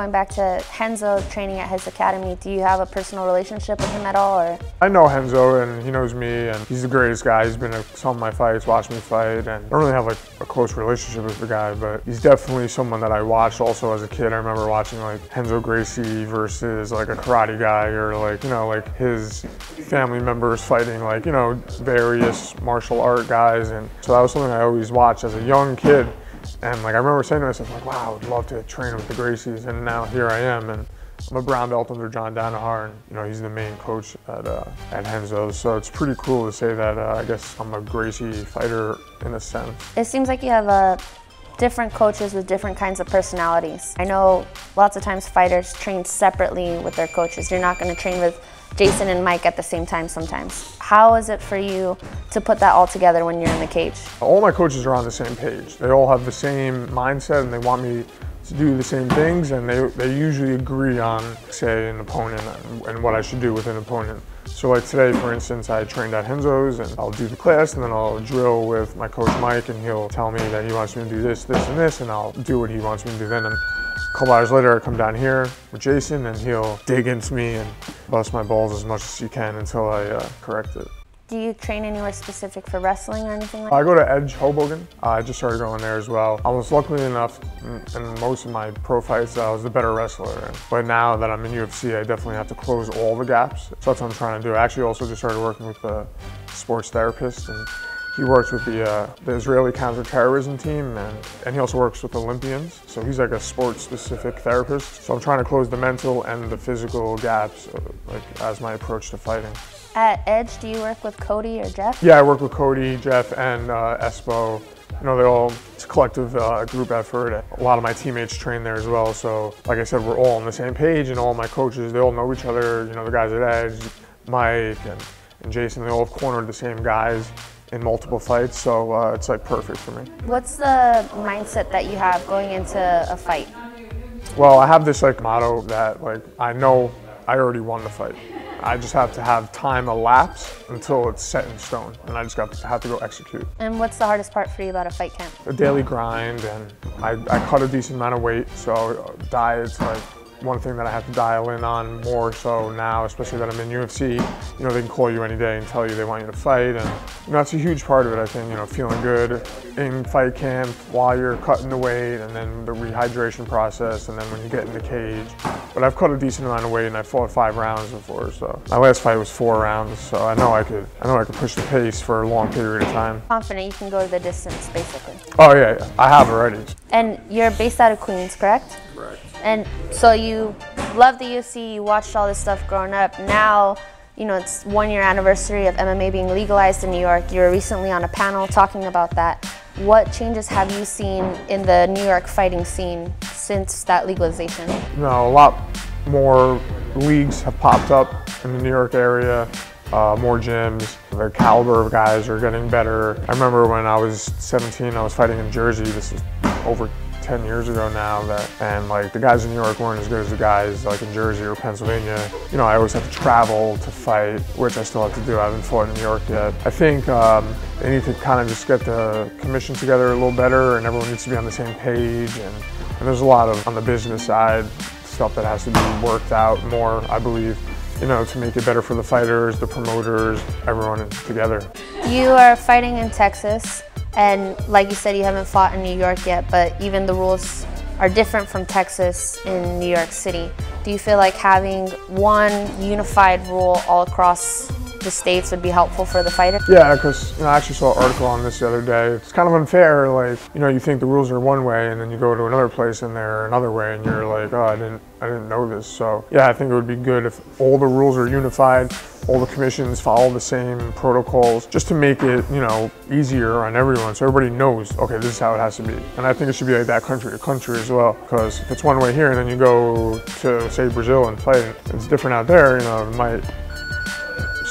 Going back to Renzo training at his academy, do you have a personal relationship with him at all? Or? I know Renzo and he knows me and he's the greatest guy. He's been at some of my fights, watched me fight, and I don't really have like a close relationship with the guy, but he's definitely someone that I watched also as a kid. I remember watching like Renzo Gracie versus like a karate guy or like, you know, like his family members fighting like, you know, various martial art guys. And so that was something I always watched as a young kid. And like I remember saying to myself, like, wow, I would love to train with the Gracies. And now here I am. And I'm a brown belt under John Danaher, and you know he's the main coach at uh, at Renzo's. So it's pretty cool to say that uh, I guess I'm a Gracie fighter in a sense. It seems like you have a different coaches with different kinds of personalities. I know lots of times fighters train separately with their coaches. You're not going to train with Jason and Mike at the same time sometimes. How is it for you to put that all together when you're in the cage? All my coaches are on the same page. They all have the same mindset and they want me to do the same things and they, they usually agree on, say, an opponent and, and what I should do with an opponent. So like today, for instance, I trained at Renzo's and I'll do the class and then I'll drill with my coach Mike and he'll tell me that he wants me to do this, this, and this and I'll do what he wants me to do then. And a couple hours later, I come down here with Jason and he'll dig into me and bust my balls as much as he can until I uh, correct it. Do you train anywhere specific for wrestling or anything like that? I go to Edge Hoboken. I just started going there as well. I was luckily enough in most of my pro fights, I was the better wrestler. But now that I'm in UFC, I definitely have to close all the gaps. So that's what I'm trying to do. I actually also just started working with a sports therapist and he works with the, uh, the Israeli counterterrorism team and, and he also works with Olympians. So he's like a sports specific therapist. So I'm trying to close the mental and the physical gaps uh, like as my approach to fighting. At Edge, do you work with Cody or Jeff? Yeah, I work with Cody, Jeff, and uh, Espo. You know, they all, it's a collective uh, group effort. A lot of my teammates train there as well. So, like I said, we're all on the same page and all my coaches, they all know each other. You know, the guys at Edge, Mike and, and Jason, they all have cornered the same guys in multiple fights, so uh, it's like perfect for me. What's the mindset that you have going into a fight? Well, I have this like motto that like I know I already won the fight. I just have to have time elapse until it's set in stone, and I just got to have to go execute. And what's the hardest part for you about a fight camp? The daily grind, and I, I cut a decent amount of weight, so diet's like one thing that I have to dial in on more so now, especially that I'm in UFC. You know, they can call you any day and tell you they want you to fight, and you know, that's a huge part of it. I think you know, feeling good in fight camp while you're cutting the weight, and then the rehydration process, and then when you get in the cage. But I've cut a decent amount of weight, and I fought five rounds before. So my last fight was four rounds, so I know I could. I know I could push the pace for a long period of time. Confident you can go the distance, basically. Oh yeah, yeah. I have already. And you're based out of Queens, correct? Correct. And so you love the UFC, you watched all this stuff growing up. Now, you know, it's one year anniversary of MMA being legalized in New York. You were recently on a panel talking about that. What changes have you seen in the New York fighting scene since that legalization? You know, a lot more leagues have popped up in the New York area. Uh, more gyms, the caliber of guys are getting better. I remember when I was 17, I was fighting in Jersey. This is over 10 years ago now that, and like the guys in New York weren't as good as the guys like in Jersey or Pennsylvania. You know, I always have to travel to fight, which I still have to do. I haven't fought in New York yet. I think um, they need to kind of just get the commission together a little better and everyone needs to be on the same page. And, and there's a lot of, on the business side, stuff that has to be worked out more, I believe you know, to make it better for the fighters, the promoters, everyone together. You are fighting in Texas. And like you said, you haven't fought in New York yet, but even the rules are different from Texas in New York City. Do you feel like having one unified rule all across the states would be helpful for the fighter? Yeah, because you know, I actually saw an article on this the other day. It's kind of unfair, like, you know, you think the rules are one way and then you go to another place and they're another way and you're like, oh, I didn't, I didn't know this. So yeah, I think it would be good if all the rules are unified, all the commissions follow the same protocols, just to make it, you know, easier on everyone so everybody knows, okay, this is how it has to be. And I think it should be like that country to country as well, because if it's one way here and then you go to, say, Brazil and fight, it's different out there, you know, it might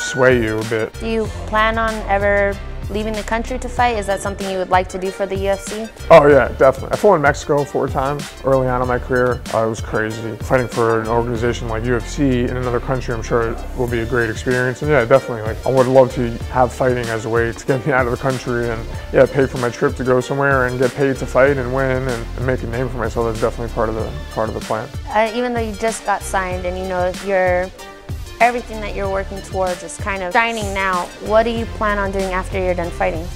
sway you a bit. Do you plan on ever leaving the country to fight? Is that something you would like to do for the UFC? Oh yeah, definitely. I fought in Mexico four times early on in my career. Uh, it was crazy. Fighting for an organization like UFC in another country, I'm sure it will be a great experience. And yeah, definitely. Like I would love to have fighting as a way to get me out of the country and yeah, pay for my trip to go somewhere and get paid to fight and win and, and make a name for myself. That's definitely part of the part of the plan. Uh, even though you just got signed and you know you're everything that you're working towards is kind of shining now. What do you plan on doing after you're done fighting?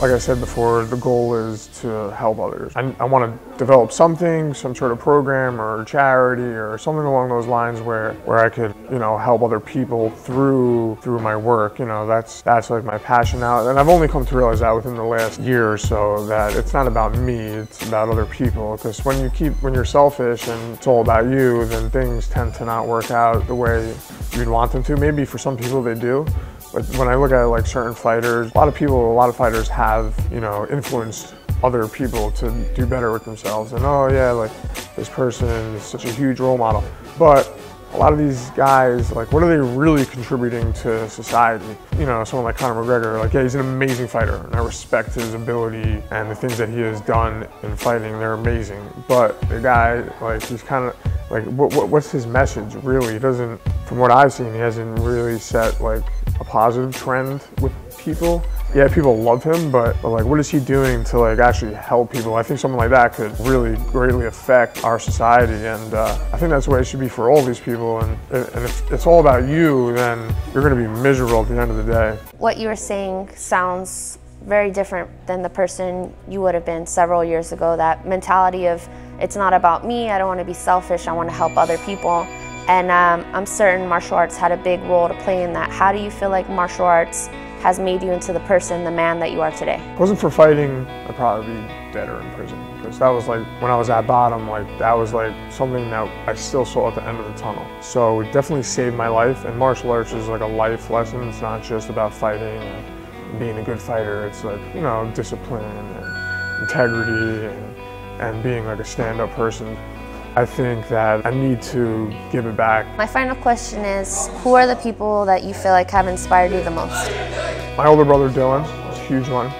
Like I said before, the goal is to help others. I, I want to develop something, some sort of program or charity or something along those lines where, where I could, you know, help other people through through my work. You know, that's that's like my passion now. And I've only come to realize that within the last year or so that it's not about me, it's about other people. Because when you keep when you're selfish and it's all about you, then things tend to not work out the way you'd want them to. Maybe for some people they do. But when I look at like certain fighters, a lot of people, a lot of fighters have, you know, influenced other people to do better with themselves. And oh yeah, like this person is such a huge role model. But a lot of these guys, like what are they really contributing to society? You know, someone like Conor McGregor, like yeah, he's an amazing fighter and I respect his ability and the things that he has done in fighting, they're amazing. But the guy, like he's kind of, like what, what, what's his message really? He doesn't, from what I've seen, he hasn't really set like a positive trend with people. Yeah, people love him, but, but, like, what is he doing to like actually help people? I think something like that could really greatly affect our society, and uh, I think that's the way it should be for all these people. And, and if it's all about you, then you're going to be miserable at the end of the day. What you were saying sounds very different than the person you would have been several years ago. That mentality of it's not about me. I don't want to be selfish. I want to help other people. And um, I'm certain martial arts had a big role to play in that. How do you feel like martial arts has made you into the person, the man that you are today? If it wasn't for fighting, I'd probably be dead or in prison. Because that was like, when I was at bottom, like that was like something that I still saw at the end of the tunnel. So it definitely saved my life. And martial arts is like a life lesson. It's not just about fighting being a good fighter. It's like, you know, discipline and integrity and, and being like a stand-up person. I think that I need to give it back. My final question is, who are the people that you feel like have inspired you the most? My older brother Dylan, a huge one.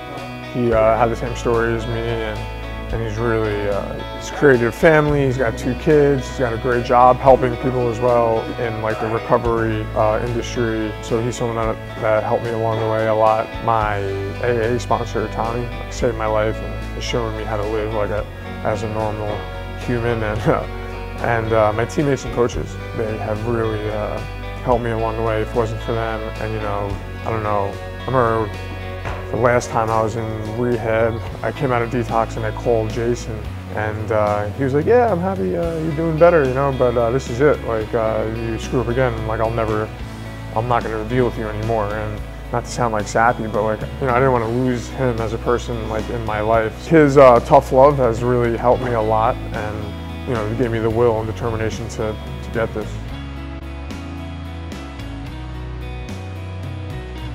He uh, had the same story as me and, and he's really, uh, he's created a family, he's got two kids, he's got a great job helping people as well in like the recovery uh, industry. So he's someone that, that helped me along the way a lot. My AA sponsor, Tommy, saved my life and is showing me how to live like a, as a normal human and, uh, and uh, my teammates and coaches. They have really uh, helped me along the way. If it wasn't for them, and you know, I don't know, I remember the last time I was in rehab, I came out of detox and I called Jason and uh, he was like, yeah, I'm happy uh, you're doing better, you know, but uh, this is it. Like, uh, you screw up again, like I'll never, I'm not gonna deal with you anymore. And not to sound like sappy, but like, you know, I didn't want to lose him as a person like in my life. His uh, tough love has really helped me a lot and, you know, gave me the will and determination to, to get this.